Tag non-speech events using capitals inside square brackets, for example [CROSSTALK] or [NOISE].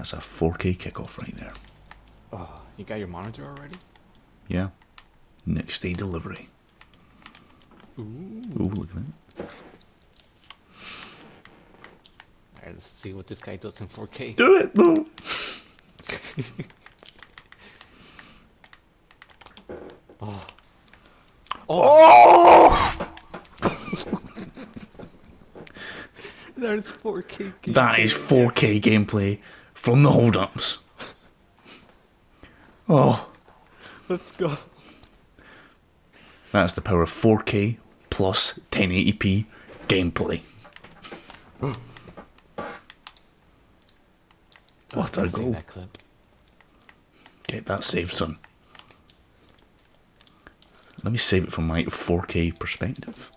That's a 4K kickoff right there. Oh, you got your monitor already? Yeah. Next day delivery. Ooh. Ooh, look at that. Alright, let's see what this guy does in 4K. [LAUGHS] Do it, no. [LAUGHS] Oh. Oh! There's 4K gameplay. That is 4K gameplay from the hold-ups. Oh, Let's go. that's the power of 4K plus 1080p gameplay. What a goal. that. Get that saved, son. Let me save it from my 4K perspective.